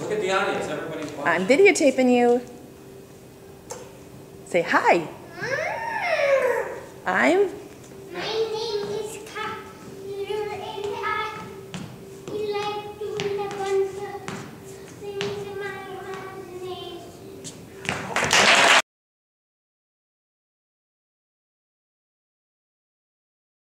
Look at the audience. Everybody's watching. I'm videotaping you. Say hi. I'm.